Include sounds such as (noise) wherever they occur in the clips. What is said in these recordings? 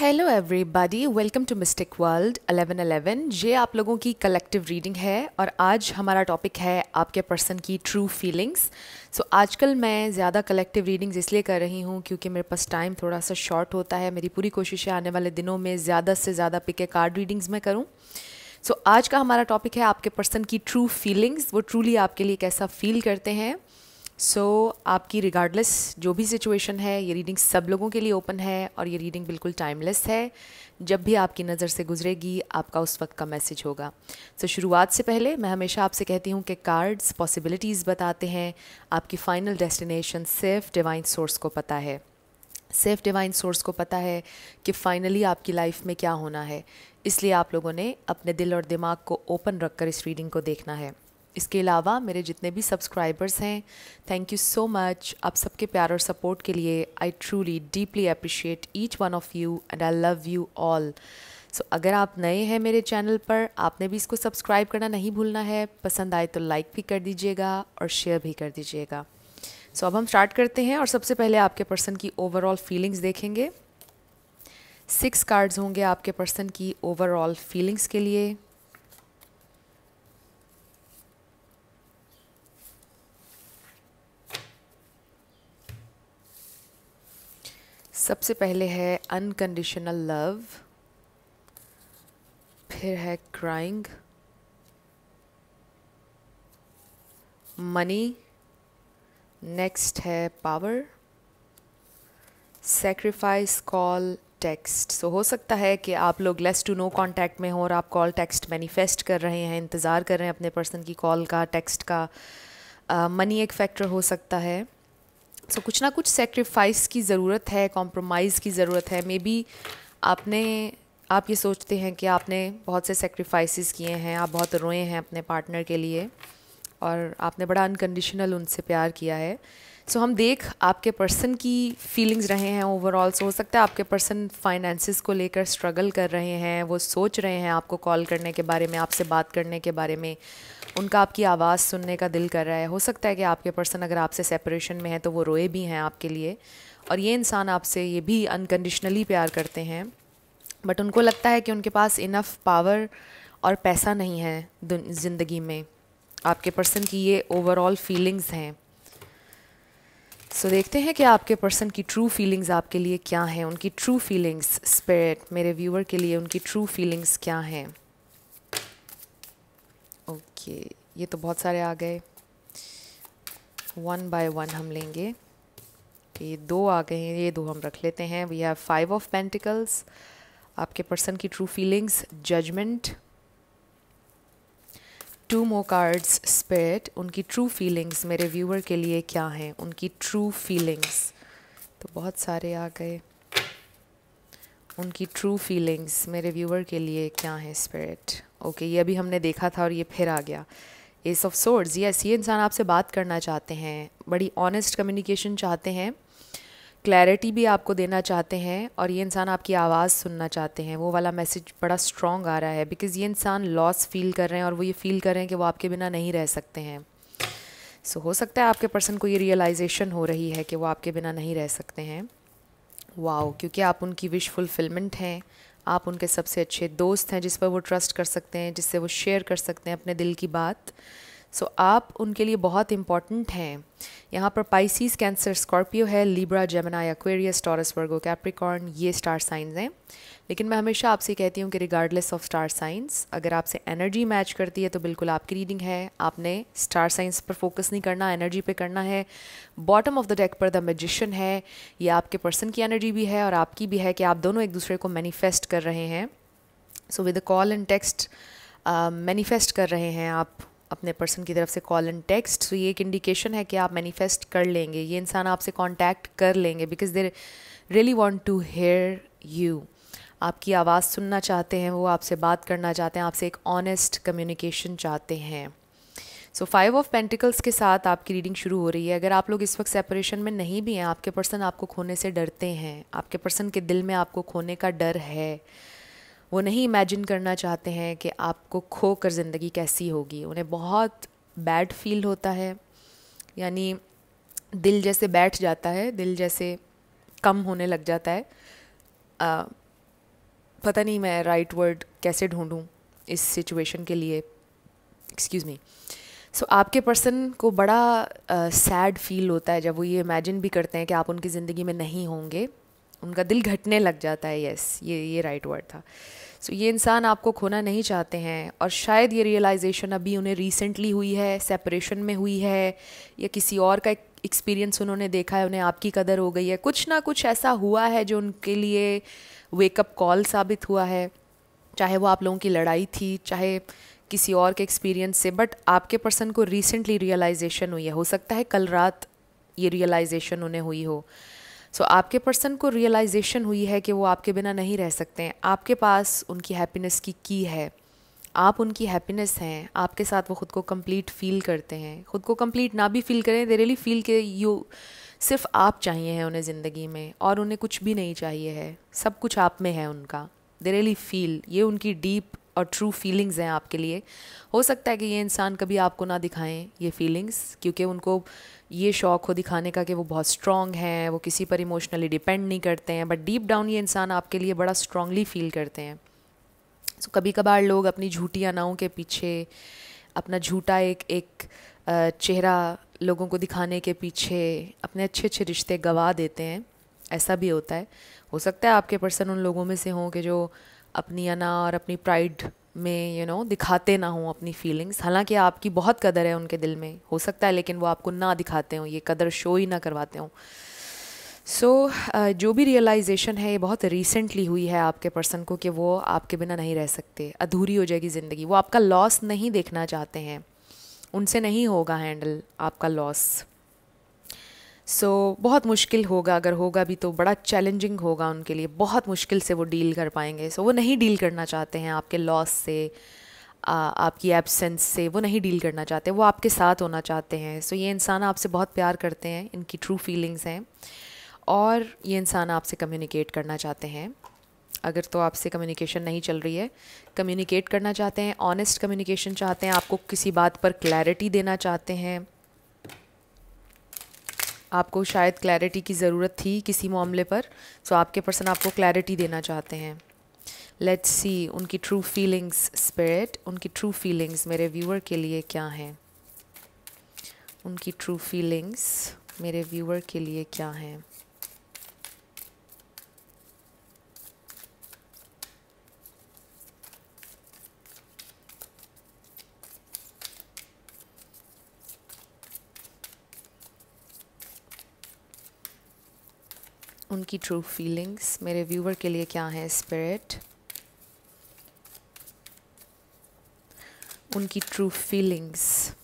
Hello everybody welcome to mystic world 1111 ये आप लोगों की कलेक्टिव रीडिंग है और आज हमारा टॉपिक है आपके पर्सन की ट्रू फीलिंग्स सो आजकल मैं ज़्यादा कलेक्टिव रीडिंग्स इसलिए कर रही हूँ क्योंकि मेरे पास टाइम थोड़ा सा शॉर्ट होता है। मेरी पूरी कोशिश है आने वाले दिनों में ज़्यादा से ज़्यादा पिके कार्ड रीडिंग्स में करूँ। सो so, आज का हमारा टॉपिक है आपके पर्सन की ट्रू फीलिंग्स वो ट्रूली आपके लिए कैसा फील करते हैं। सो so, आपकी रिगार्डलेस जो भी सिचुएशन है ये रीडिंग सब लोगों के लिए ओपन है और ये रीडिंग बिल्कुल टाइमलेस है। जब भी आपकी नज़र से गुजरेगी आपका उस वक्त का मैसेज होगा। सो so, शुरुआत से पहले मैं हमेशा आपसे कहती हूँ कि कार्ड्स पॉसिबिलिटीज़ बताते हैं। आपकी फ़ाइनल डेस्टिनेशन सिर्फ़ डिवाइन सोर्स को पता है। सिर्फ़ डिवाइन सोर्स को पता है कि फ़ाइनली आपकी लाइफ में क्या होना है। इसलिए आप लोगों ने अपने दिल और दिमाग को ओपन रखकर इस रीडिंग को देखना है। इसके अलावा मेरे जितने भी सब्सक्राइबर्स हैं थैंक यू सो मच आप सबके प्यार और सपोर्ट के लिए I truly deeply appreciate each one of you and I love you all so अगर आप नए हैं मेरे चैनल पर आपने भी इसको सब्सक्राइब करना नहीं भूलना है पसंद आए तो लाइक भी कर दीजिएगा और शेयर भी कर दीजिएगा। सो so, अब हम स्टार्ट करते हैं और सबसे पहले आपके पर्सन की ओवरऑल फीलिंग्स देखेंगे। सिक्स कार्ड्स होंगे आपके पर्सन की ओवरऑल फीलिंग्स के लिए। सबसे पहले है अनकंडीशनल लव फिर है क्राइंग मनी नेक्स्ट है power sacrifice call text so हो सकता है कि आप लोग लेस टू नो कांटेक्ट में हो और आप कॉल टेक्स्ट मैनिफेस्ट कर रहे हैं इंतज़ार कर रहे हैं अपने पर्सन की कॉल का टेक्स्ट का। मनी uh, एक फैक्टर हो सकता है। सो कुछ ना कुछ सेक्रीफाइस की ज़रूरत है कॉम्प्रोमाइज़ की ज़रूरत है. मे बी आपने, आप ये सोचते हैं कि आपने बहुत से सेक्रीफाइसेस किए हैं, आप बहुत रोए हैं अपने पार्टनर के लिए और आपने बड़ा अनकंडीशनल उनसे प्यार किया है. सो so, हम देख आपके पर्सन की फीलिंग्स रहे हैं ओवरऑल सो हो सकता है आपके पर्सन फाइनेंसिस को लेकर स्ट्रगल कर रहे हैं वो सोच रहे हैं आपको कॉल करने के बारे में आपसे बात करने के बारे में. उनका आपकी आवाज़ सुनने का दिल कर रहा है. हो सकता है कि आपके पर्सन अगर आपसे सेपरेशन में है तो वो रोए भी हैं आपके लिए. और ये इंसान आपसे ये भी अनकंडीशनली प्यार करते हैं. बट उनको लगता है कि उनके पास इनफ पावर और पैसा नहीं है ज़िंदगी में. आपके पर्सन की ये ओवरऑल फीलिंग्स हैं. सो so, देखते हैं कि आपके पर्सन की ट्रू फीलिंग्स आपके लिए क्या हैं। उनकी ट्रू फीलिंग्स स्पिरिट मेरे व्यूअर के लिए उनकी ट्रू फीलिंग्स क्या हैं। ओके okay, ये तो बहुत सारे आ गए। वन बाय वन हम लेंगे। ये दो आ गए हैं ये दो हम रख लेते हैं। We have five of pentacles आपके पर्सन की true feelings judgement two more cards spirit उनकी ट्रू फीलिंग्स मेरे व्यूअर के लिए क्या हैं? उनकी ट्रू फीलिंग्स तो बहुत सारे आ गए. उनकी ट्रू फीलिंग्स मेरे व्यूअर के लिए क्या हैं स्पिरिट ओके ये अभी हमने देखा था और ये फिर आ गया. एस ऑफ़ सोर्स यस ये इंसान आपसे बात करना चाहते हैं. बड़ी ऑनेस्ट कम्युनिकेशन चाहते हैं. क्लैरिटी भी आपको देना चाहते हैं और ये इंसान आपकी आवाज़ सुनना चाहते हैं वो वाला मैसेज बड़ा स्ट्रॉन्ग आ रहा है बिकॉज़ ये इंसान लॉस फील कर रहे हैं और वो ये फील कर रहे हैं कि वो आपके बिना नहीं रह सकते हैं। सो so, हो सकता है आपके पर्सन को ये रियलाइजेशन हो रही है कि वो आपके बिना नहीं रह सकते हैं। वाओ क्योंकि आप उनकी विश फुलफिलमेंट हैं आप उनके सबसे अच्छे दोस्त हैं जिस पर वो ट्रस्ट कर सकते हैं जिससे वो शेयर कर सकते हैं अपने दिल की बात। सो so, आप उनके लिए बहुत इंपॉर्टेंट हैं। यहाँ पर पाइसिस कैंसर स्कॉर्पियो है Libra Gemini Aquarius Taurus Virgo Capricorn ये स्टार साइंस हैं। लेकिन मैं हमेशा आपसे कहती हूँ कि रिगार्डलेस ऑफ़ स्टार साइंस अगर आपसे एनर्जी मैच करती है तो बिल्कुल आपकी रीडिंग है। आपने स्टार साइंस पर फोकस नहीं करना एनर्जी पे करना है। बॉटम ऑफ़ द डेक पर द मैजिशियन है ये आपके पर्सन की एनर्जी भी है और आपकी भी है कि आप दोनों एक दूसरे को मैनिफेस्ट कर रहे हैं। So with call and text manifest कर रहे हैं आप। अपने पर्सन की तरफ़ से कॉल एंड टेक्स्ट तो ये एक इंडिकेशन है कि आप मैनिफेस्ट कर लेंगे. ये इंसान आपसे कांटेक्ट कर लेंगे because they really want to hear you आपकी आवाज़ सुनना चाहते हैं, वो आपसे बात करना चाहते हैं, आपसे एक ऑनेस्ट कम्युनिकेशन चाहते हैं. सो फाइव ऑफ़ पेंटिकल्स के साथ आपकी रीडिंग शुरू हो रही है. अगर आप लोग इस वक्त सेपरेशन में नहीं भी हैं, आपके पर्सन आपको खोने से डरते हैं. आपके पर्सन के दिल में आपको खोने का डर है. वो नहीं इमेजिन करना चाहते हैं कि आपको खो कर ज़िंदगी कैसी होगी। उन्हें बहुत बैड फील होता है। यानी दिल जैसे बैठ जाता है दिल जैसे कम होने लग जाता है। आ, पता नहीं मैं राइट वर्ड कैसे ढूंढूं इस सिचुएशन के लिए। एक्सक्यूज़ मी सो आपके पर्सन को बड़ा सैड uh, फील होता है जब वो ये इमेजिन भी करते हैं कि आप उनकी ज़िंदगी में नहीं होंगे। उनका दिल घटने लग जाता है यस ये ये राइट वर्ड था। सो so, ये इंसान आपको खोना नहीं चाहते हैं और शायद ये रियलाइजेशन अभी उन्हें रिसेंटली हुई है सेपरेशन में हुई है या किसी और का एक्सपीरियंस उन्होंने देखा है उन्हें आपकी कदर हो गई है। कुछ ना कुछ ऐसा हुआ है जो उनके लिए वेकअप कॉल साबित हुआ है चाहे वो आप लोगों की लड़ाई थी चाहे किसी और के एक्सपीरियंस से बट आपके पर्सन को रिसेंटली रियलाइजेशन हुई है। हो सकता है कल रात ये रियलाइजेशन उन्हें हुई हो। सो so, आपके पर्सन को रियलाइजेशन हुई है कि वो आपके बिना नहीं रह सकते हैं। आपके पास उनकी हैप्पीनेस की की है। आप उनकी हैप्पीनेस हैं। आपके साथ वो ख़ुद को कंप्लीट फील करते हैं। ख़ुद को कंप्लीट ना भी फील करें दे रियली फील के यू सिर्फ़ आप चाहिए हैं उन्हें ज़िंदगी में और उन्हें कुछ भी नहीं चाहिए है। सब कुछ आप में है उनका। दे रियली फील ये उनकी डीप और ट्रू फीलिंग्स हैं आपके लिए। हो सकता है कि ये इंसान कभी आपको ना दिखाएँ ये फीलिंग्स क्योंकि उनको ये शौक़ हो दिखाने का कि वो बहुत स्ट्रॉन्ग हैं वो किसी पर इमोशनली डिपेंड नहीं करते हैं बट डीप डाउन ये इंसान आपके लिए बड़ा स्ट्रांगली फील करते हैं। सो so, कभी कभार लोग अपनी झूठी अनाओं के पीछे अपना झूठा एक एक चेहरा लोगों को दिखाने के पीछे अपने अच्छे अच्छे रिश्ते गवा देते हैं। ऐसा भी होता है। हो सकता है आपके पर्सन उन लोगों में से हों कि जो अपनी अना और अपनी प्राइड में यू you नो know, दिखाते ना हों अपनी फीलिंग्स हालाँकि आपकी बहुत कदर है उनके दिल में हो सकता है लेकिन वो आपको ना दिखाते हों ये कदर शो ही ना करवाते हों। सो so, uh, जो भी रियलाइजेशन है ये बहुत रिसेंटली हुई है आपके पर्सन को कि वो आपके बिना नहीं रह सकते अधूरी हो जाएगी ज़िंदगी। वो आपका लॉस नहीं देखना चाहते हैं उनसे नहीं होगा हैंडल आपका लॉस सो so, बहुत मुश्किल होगा अगर होगा भी तो बड़ा चैलेंजिंग होगा उनके लिए। बहुत मुश्किल से वो डील कर पाएँगे। सो so, वो नहीं डील करना चाहते हैं आपके लॉस से आ, आपकी एब्सेंस से वो नहीं डील करना चाहते। वो आपके साथ होना चाहते हैं। सो so, ये इंसान आपसे बहुत प्यार करते हैं। इनकी ट्रू फीलिंग्स हैं। और ये इंसान आपसे कम्युनिकेट करना चाहते हैं। अगर तो आपसे कम्युनिकेशन नहीं चल रही है। कम्युनिकेट करना चाहते हैं। ऑनेस्ट कम्युनिकेशन चाहते हैं। आपको किसी बात पर क्लैरिटी देना चाहते हैं। आपको शायद क्लैरिटी की ज़रूरत थी किसी मामले पर सो आपके पर्सन आपको क्लैरिटी देना चाहते हैं। लेट्स सी उनकी ट्रू फीलिंग्स स्पिरिट उनकी ट्रू फीलिंग्स मेरे व्यूअर के लिए क्या हैं? उनकी ट्रू फीलिंग्स मेरे व्यूअर के लिए क्या हैं? उनकी ट्रू फीलिंग्स मेरे व्यूवर के लिए क्या है स्पिरिट उनकी ट्रू फीलिंग्स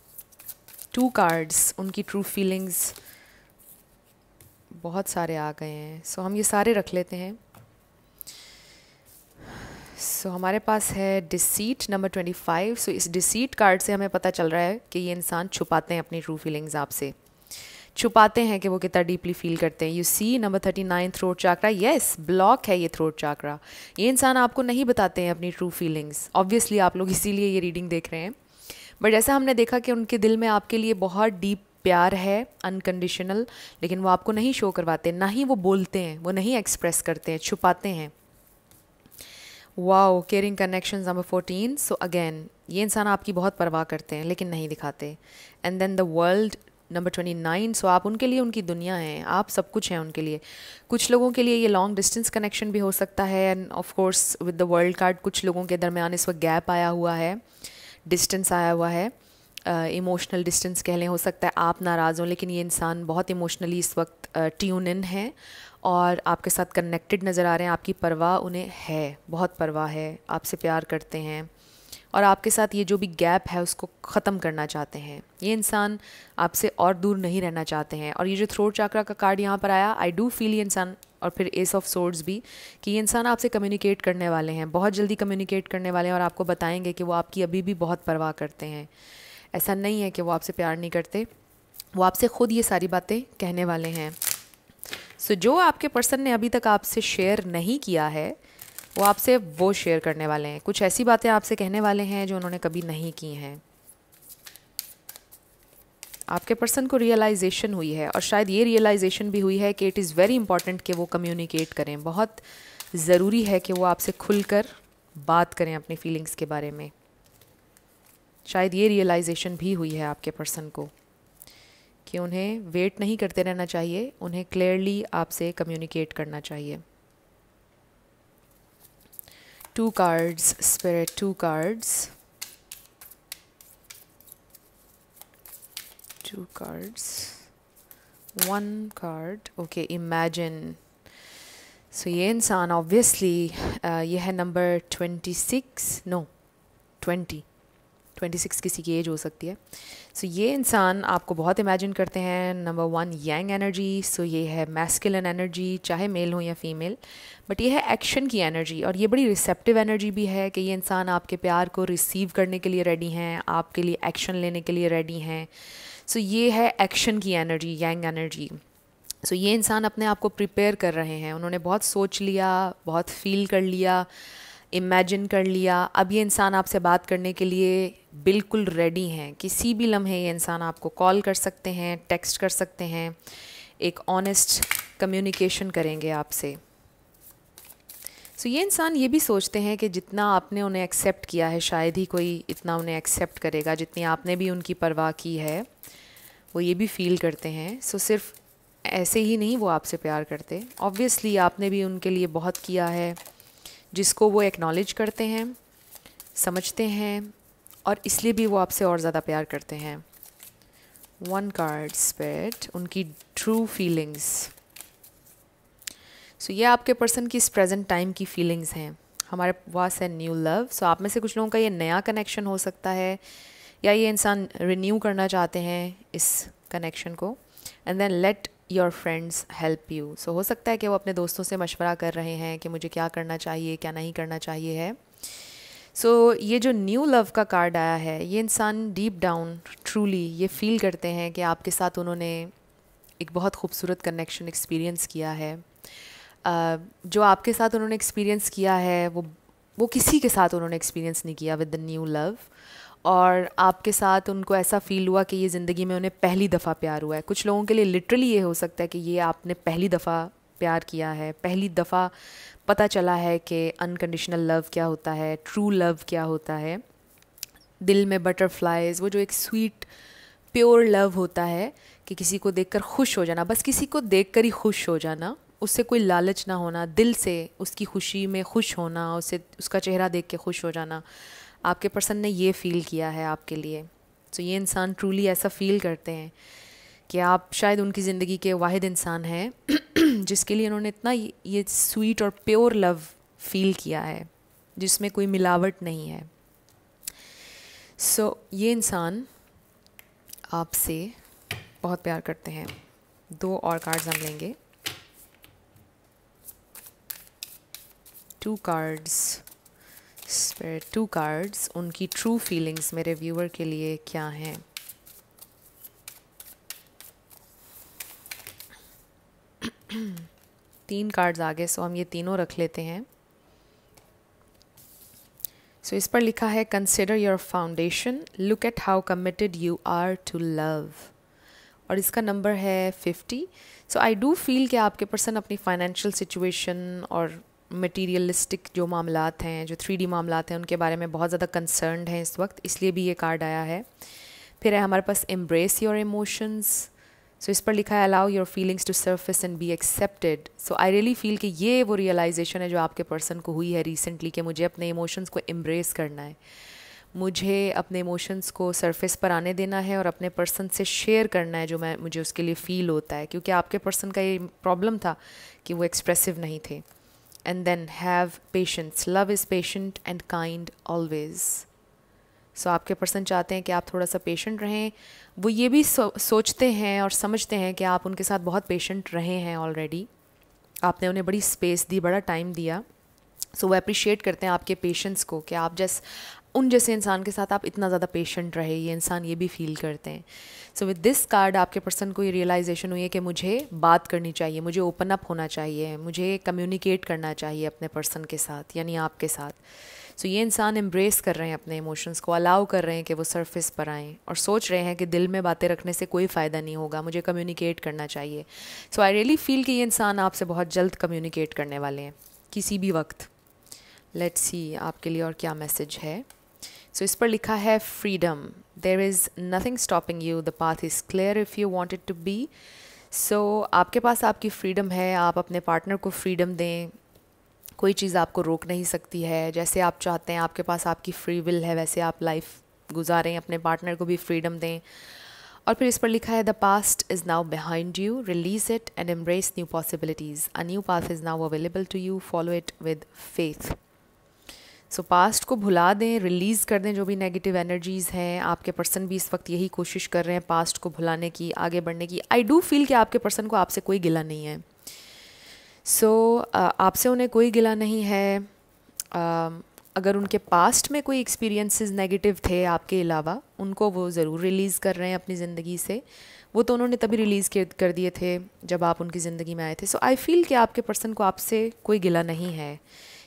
टू कार्ड्स उनकी ट्रू फीलिंग्स बहुत सारे आ गए हैं। सो so, हम ये सारे रख लेते हैं। सो so, हमारे पास है deceit number twenty five so इस डिसीट कार्ड से हमें पता चल रहा है कि ये इंसान छुपाते हैं अपनी ट्रू फीलिंग्स आपसे। छुपाते हैं कि वो कितना डीपली फील करते हैं। You see number thirty nine throat chakra yes block है ये थ्रोट चाकरा ये इंसान आपको नहीं बताते हैं अपनी ट्रू फीलिंग्स ऑब्वियसली आप लोग इसीलिए ये रीडिंग देख रहे हैं। बट जैसा हमने देखा कि उनके दिल में आपके लिए बहुत डीप प्यार है अनकंडीशनल लेकिन वो आपको नहीं शो करवाते, ना ही वो बोलते हैं, वो नहीं एक्सप्रेस करते हैं, छुपाते हैं। Wow caring connection number fourteen so again ये इंसान आपकी बहुत परवाह करते हैं, लेकिन नहीं दिखाते। And then the world number twenty nine so आप उनके लिए उनकी दुनिया हैं आप सब कुछ हैं उनके लिए। कुछ लोगों के लिए ये लॉन्ग डिस्टेंस कनेक्शन भी हो सकता है and of course with the world card कुछ लोगों के दरमियान इस वक्त गैप आया हुआ है डिस्टेंस आया हुआ है। इमोशनल uh, डिस्टेंस कह लें हो सकता है आप नाराज़ हों लेकिन ये इंसान बहुत इमोशनली इस वक्त ट्यून इन है और आपके साथ कनेक्टेड नज़र आ रहे हैं आपकी परवाह उन्हें है बहुत परवाह है आपसे प्यार करते हैं। और आपके साथ ये जो भी गैप है उसको ख़त्म करना चाहते हैं। ये इंसान आपसे और दूर नहीं रहना चाहते हैं। और ये जो थ्रोट चाकरा का कार्ड यहाँ पर आया आई डू फील ये इंसान और फिर एस ऑफ़ सोर्ड्स भी कि ये इंसान आपसे कम्युनिकेट करने वाले हैं बहुत जल्दी कम्युनिकेट करने वाले हैं और आपको बताएँगे कि वो आपकी अभी भी बहुत परवाह करते हैं। ऐसा नहीं है कि वो आपसे प्यार नहीं करते वो आपसे ख़ुद ये सारी बातें कहने वाले हैं। सो so, जो आपके पर्सन ने अभी तक आपसे शेयर नहीं किया है वो आपसे वो शेयर करने वाले हैं। कुछ ऐसी बातें आपसे कहने वाले हैं जो उन्होंने कभी नहीं की हैं। आपके पर्सन को रियलाइजेशन हुई है और शायद ये रियलाइजेशन भी हुई है कि इट इज़ वेरी इंपॉर्टेंट कि वो कम्युनिकेट करें। बहुत ज़रूरी है कि वो आपसे खुलकर बात करें अपनी फीलिंग्स के बारे में। शायद ये रियलाइजेशन भी हुई है आपके पर्सन को कि उन्हें वेट नहीं करते रहना चाहिए, उन्हें क्लियरली आपसे कम्युनिकेट करना चाहिए। two cards spirit two cards two cards one card okay imagine so ये इंसान ऑब्वियसली ये है number twenty six know twenty six किसी की एज हो सकती है। सो so, ये इंसान आपको बहुत इमेजिन करते हैं number one young energy so ये है मैस्किलन एनर्जी चाहे मेल हो या फीमेल बट ये है एक्शन की एनर्जी और ये बड़ी रिसेप्टिव एनर्जी भी है कि ये इंसान आपके प्यार को रिसीव करने के लिए रेडी हैं आपके लिए एक्शन लेने के लिए रेडी हैं। सो so, ये है एक्शन की एनर्जी यंग एनर्जी सो ये इंसान अपने आप को प्रिपेयर कर रहे हैं। उन्होंने बहुत सोच लिया बहुत फील कर लिया इमेजिन कर लिया। अब ये इंसान आपसे बात करने के लिए बिल्कुल रेडी हैं किसी भी लम्हे ये इंसान आपको कॉल कर सकते हैं टेक्स्ट कर सकते हैं एक ऑनेस्ट कम्युनिकेशन करेंगे आपसे। सो so, ये इंसान ये भी सोचते हैं कि जितना आपने उन्हें एक्सेप्ट किया है शायद ही कोई इतना उन्हें एक्सेप्ट करेगा जितनी आपने भी उनकी परवाह की है वो ये भी फील करते हैं। सो so, सिर्फ़ ऐसे ही नहीं वो आपसे प्यार करते। ऑब्वियसली आपने भी उनके लिए बहुत किया है जिसको वो एक्नॉलेज करते हैं समझते हैं और इसलिए भी वो आपसे और ज़्यादा प्यार करते हैं। वन कार्ड स्पेट उनकी ट्रू फीलिंग्स सो ये आपके पर्सन की इस प्रेजेंट टाइम की फीलिंग्स हैं। हमारे पास है न्यू लव सो आप में से कुछ लोगों का ये नया कनेक्शन हो सकता है, या ये इंसान रिन्यू करना चाहते हैं इस कनेक्शन को। And then let your friends help you so हो सकता है कि वो अपने दोस्तों से मशवरा कर रहे हैं कि मुझे क्या करना चाहिए, क्या नहीं करना चाहिए है। सो so, ये जो न्यू लव का कार्ड आया है ये इंसान डीप डाउन ट्रूली ये फील करते हैं कि आपके साथ उन्होंने एक बहुत खूबसूरत कनेक्शन एक्सपीरियंस किया है। uh, जो आपके साथ उन्होंने एक्सपीरियंस किया है वो वो किसी के साथ उन्होंने एक्सपीरियंस नहीं किया विद द न्यू लव और आपके साथ उनको ऐसा फ़ील हुआ कि ये ज़िंदगी में उन्हें पहली दफ़ा प्यार हुआ है। कुछ लोगों के लिए लिटरली ये हो सकता है कि ये आपने पहली दफ़ा प्यार किया है। पहली दफ़ा पता चला है कि अनकंडीशनल लव क्या होता है ट्रू लव क्या होता है। दिल में बटरफ्लाइज वो जो एक स्वीट प्योर लव होता है कि किसी को देखकर खुश हो जाना, बस किसी को देखकर ही खुश हो जाना, उससे कोई लालच ना होना, दिल से उसकी खुशी में खुश होना, उसे, उसका चेहरा देख के खुश हो जाना, आपके पर्सन ने ये फ़ील किया है आपके लिए। तो ये इंसान ट्रूली ऐसा फ़ील करते हैं। कि आप शायद उनकी ज़िंदगी के वाहिद इंसान हैं (clears throat) जिसके लिए उन्होंने इतना ये स्वीट और प्योर लव फील किया है जिसमें कोई मिलावट नहीं है। सो so, ये इंसान आपसे बहुत प्यार करते हैं। दो और कार्ड्स हम लेंगे। टू कार्ड्स टू कार्ड्स उनकी ट्रू फीलिंग्स मेरे व्यूअर के लिए क्या हैं? तीन कार्ड्स आगे सो हम ये तीनों रख लेते हैं। सो so, इस पर लिखा है consider your foundation look at how committed you are to love और इसका नंबर है fifty so I do feel कि आपके पर्सन अपनी फाइनेंशियल सिचुएशन और मटीरियलिस्टिक जो मामला हैं जो थ्री डी मामला हैं उनके बारे में बहुत ज़्यादा कंसर्नड हैं इस वक्त इसलिए भी ये कार्ड आया है। फिर है हमारे पास एम्ब्रेस योर इमोशंस सो इस पर लिखा है allow your feelings to surface and be accepted so I really feel कि ये वो रियलाइजेशन है जो आपके पर्सन को हुई है रिसेंटली कि मुझे अपने इमोशंस को एम्ब्रेस करना है। मुझे अपने इमोशंस को सरफेस पर आने देना है और अपने पर्सन से शेयर करना है जो मैं, मुझे उसके लिए फ़ील होता है। क्योंकि आपके पर्सन का ये प्रॉब्लम था कि वो एक्सप्रेसिव नहीं थे। And then have patience love is patient and kind always. So आपके पर्सन चाहते हैं कि आप थोड़ा सा पेशेंट रहें। वो ये भी सो, सोचते हैं और समझते हैं कि आप उनके साथ बहुत पेशेंट रहे हैं ऑलरेडी आपने उन्हें बड़ी स्पेस दी बड़ा टाइम दिया। सो so, वो अप्रिशिएट करते हैं आपके पेशेंस को कि आप जैस उन जैसे इंसान के साथ आप इतना ज़्यादा पेशेंट रहे ये इंसान ये भी फील करते हैं। सो विद दिस कार्ड आपके पर्सन को ये रियलाइजेशन हुई है कि मुझे बात करनी चाहिए मुझे ओपन अप होना चाहिए मुझे कम्युनिकेट करना चाहिए अपने पर्सन के साथ यानी आपके साथ। सो so, ये इंसान एम्ब्रेस कर रहे हैं अपने इमोशंस को अलाउ कर रहे हैं कि वो सरफेस पर आएँ और सोच रहे हैं कि दिल में बातें रखने से कोई फ़ायदा नहीं होगा मुझे कम्युनिकेट करना चाहिए। सो आई रियली फील कि ये इंसान आपसे बहुत जल्द कम्युनिकेट करने वाले हैं किसी भी वक्त। लेट्स सी आपके लिए और क्या मैसेज है। सो so, इस पर लिखा है freedom there is nothing stopping you the path is clear if you want it to be so आपके पास आपकी फ्रीडम है आप अपने पार्टनर को फ्रीडम दें कोई चीज़ आपको रोक नहीं सकती है। जैसे आप चाहते हैं आपके पास आपकी फ्री विल है, वैसे आप लाइफ गुजारें, अपने पार्टनर को भी फ्रीडम दें। और फिर इस पर लिखा है the past is now behind you release it and embrace new possibilities a new path is now available to you follow it with faith so past को भुला दें रिलीज़ कर दें जो भी नेगेटिव एनर्जीज़ हैं। आपके पर्सन भी इस वक्त यही कोशिश कर रहे हैं पास्ट को भुलाने की, आगे बढ़ने की। आई डू फील कि आपके पर्सन को आपसे कोई गिला नहीं है। सो so, uh, आपसे उन्हें कोई गिला नहीं है। Uh, अगर उनके पास्ट में कोई एक्सपीरियंसेस नेगेटिव थे आपके अलावा उनको वो ज़रूर रिलीज़ कर रहे हैं अपनी ज़िंदगी से। वो तो उन्होंने तभी रिलीज़ कर दिए थे जब आप उनकी ज़िंदगी में आए थे। सो आई फील कि आपके पर्सन को आपसे कोई गिला नहीं है।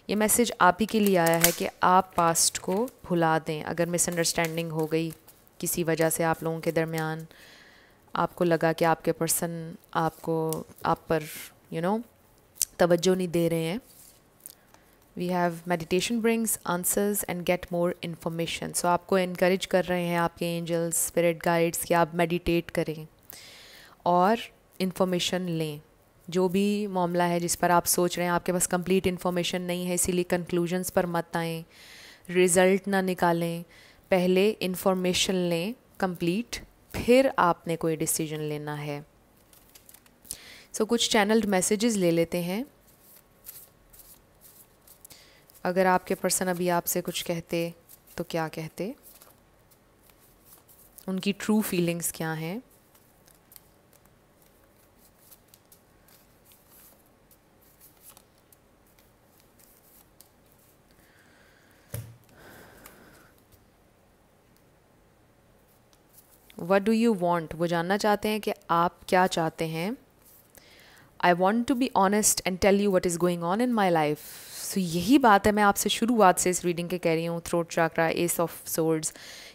ये मैसेज आप ही के लिए आया है कि आप पास्ट को भुला दें। अगर मिसअंडरस्टैंडिंग हो गई किसी वजह से आप लोगों के दरमियान आपको लगा कि आपके पर्सन आपको आप पर यू you नो know, तवज्जो नहीं दे रहे हैं। We have meditation brings answers and get more information so आपको इनक्रेज कर रहे हैं आपके एंजल्स स्पिरिट गाइड्स कि आप मेडिटेट करें और इन्फॉर्मेशन लें। जो भी मामला है जिस पर आप सोच रहे हैं, आपके पास कंप्लीट इन्फॉर्मेशन नहीं है, इसीलिए कंक्लूजन्स पर मत आएँ। रिज़ल्ट ना निकालें। पहले इन्फॉर्मेशन लें कंप्लीट फिर आपने कोई डिसीज़न लेना है। सो so, कुछ चैनल्ड मैसेजेस ले लेते हैं। अगर आपके पर्सन अभी आपसे कुछ कहते तो क्या कहते? उनकी ट्रू फीलिंग्स क्या हैं? वट डू यू वॉन्ट वो जानना चाहते हैं कि आप क्या चाहते हैं। I want to be honest and tell you what is going on in my life so यही बात है, मैं आपसे शुरुआत से इस रीडिंग के कह रही हूँ throat chakra ace of swords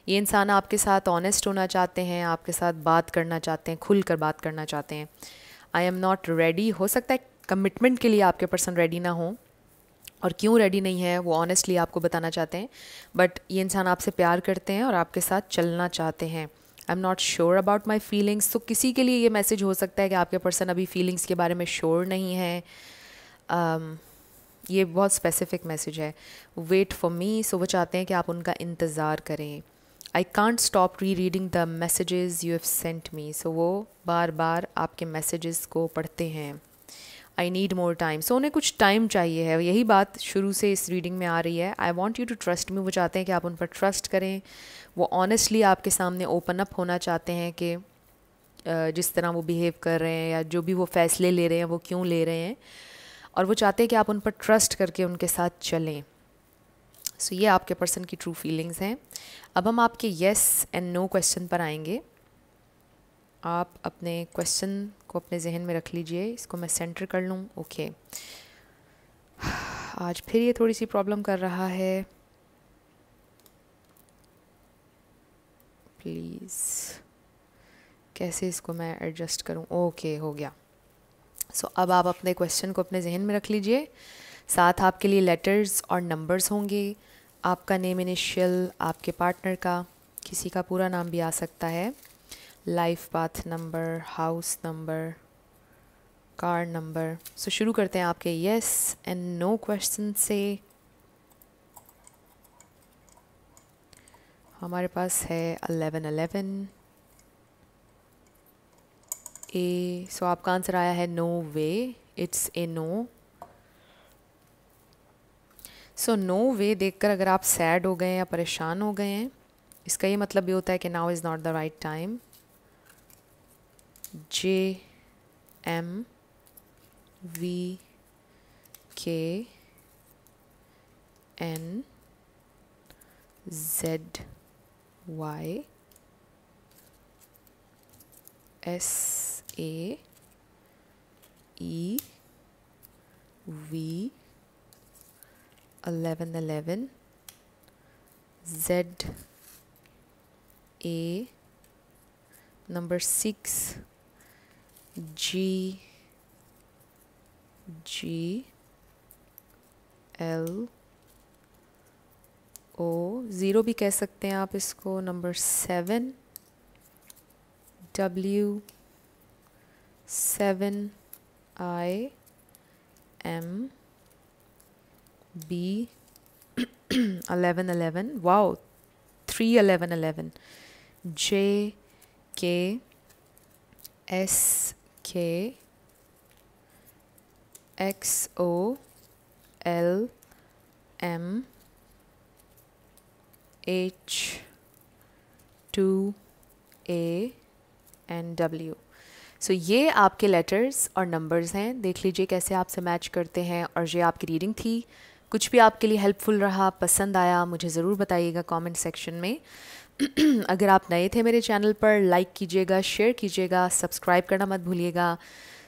ये इंसान आपके साथ ऑनेस्ट होना चाहते हैं, आपके साथ बात करना चाहते हैं खुल कर बात करना चाहते हैं। आई एम नॉट रेडी हो सकता है कमिटमेंट के लिए आपके पर्सन रेडी ना हो। और क्यों रेडी नहीं है, वो ऑनेस्टली आपको बताना चाहते हैं। बट ये इंसान आपसे प्यार करते हैं और आपके साथ चलना चाहते हैं। I am not sure about my feelings तो किसी के लिए ये मैसेज हो सकता है कि आपके पर्सन अभी फीलिंग्स के बारे में श्योर नहीं है। Um, ये बहुत स्पेसिफिक मैसेज है। वेट फॉर मी सो वो चाहते हैं कि आप उनका इंतज़ार करें। I can't stop re reading the messages you have sent me so वो बार बार आपके मैसेजेस को पढ़ते हैं। I need more time so उन्हें कुछ टाइम चाहिए है। यही बात शुरू से इस रीडिंग में आ रही है। I want you to trust me वो चाहते हैं कि आप उन पर ट्रस्ट करें। वो ऑनेस्टली आपके सामने ओपन अप होना चाहते हैं कि जिस तरह वो बिहेव कर रहे हैं या जो भी वो फ़ैसले ले रहे हैं वो क्यों ले रहे हैं। और वो चाहते हैं कि आप उन पर ट्रस्ट करके उनके साथ चलें। सो so, ये आपके पर्सन की ट्रू फीलिंग्स हैं। अब हम आपके येस एंड नो क्वेश्चन पर आएँगे। आप अपने क्वेश्चन को अपने जहन में रख लीजिए इसको मैं सेंटर कर लूँ ओके आज फिर ये थोड़ी सी प्रॉब्लम कर रहा है. प्लीज़ कैसे इसको मैं एडजस्ट करूँ? ओके हो गया. सो so, अब आप अपने क्वेश्चन को अपने जहन में रख लीजिए. साथ आपके लिए लेटर्स और नंबर्स होंगे. आपका नेम इनिशियल आपके पार्टनर का किसी का पूरा नाम भी आ सकता है. Life path number house number car number so शुरू करते हैं आपके येस एंड नो क्वेश्चन से। हमारे पास है अलेवन अलेवन ए सो आपका आंसर आया है no way it's a no so no way देखकर अगर आप सैड हो गए या परेशान हो गए हैं, इसका ये मतलब ये होता है कि now is not the right time J M V K N Z Y S A E V 1111 Z A number 6 G G L O zero भी कह सकते हैं आप इसको number seven W seven I M B eleven eleven wow three eleven eleven J K S K X O L M H two A and W so so, ये आपके letters और numbers हैं। देख लीजिए कैसे आपसे मैच करते हैं और ये आपकी रीडिंग थी। कुछ भी आपके लिए हेल्पफुल रहा पसंद आया मुझे ज़रूर बताइएगा कमेंट सेक्शन में। (clears throat) अगर आप नए थे मेरे चैनल पर लाइक कीजिएगा शेयर कीजिएगा सब्सक्राइब करना मत भूलिएगा।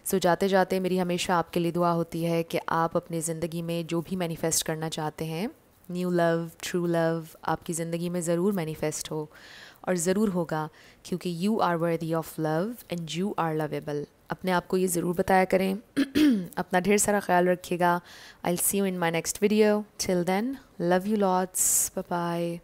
सो जाते जाते मेरी हमेशा आपके लिए दुआ होती है कि आप अपनी ज़िंदगी में जो भी मैनिफेस्ट करना चाहते हैं न्यू लव ट्रू लव आपकी ज़िंदगी में ज़रूर मैनिफेस्ट हो। और ज़रूर होगा, क्योंकि you are worthy of love and you are lovable अपने आप को ये ज़रूर बताया करें। (clears throat) अपना ढेर सारा ख्याल रखिएगा। I see you in my next video till then love you lots bye